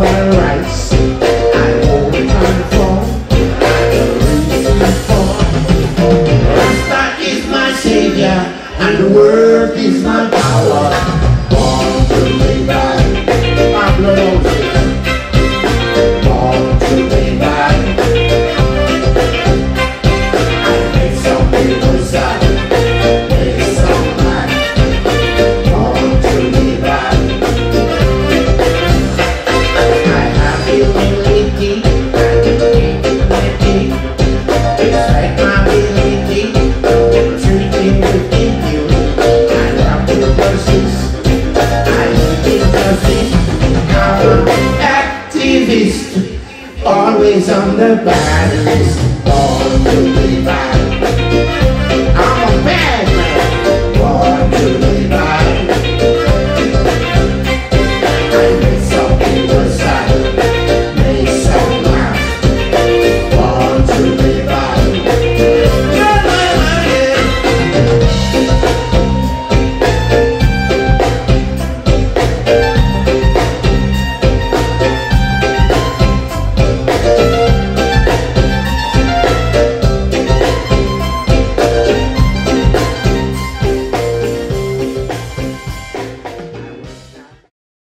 white. I hold the. Rasta is my savior, and the word is my power. Born to live by, Pablo. list, always on the bad list.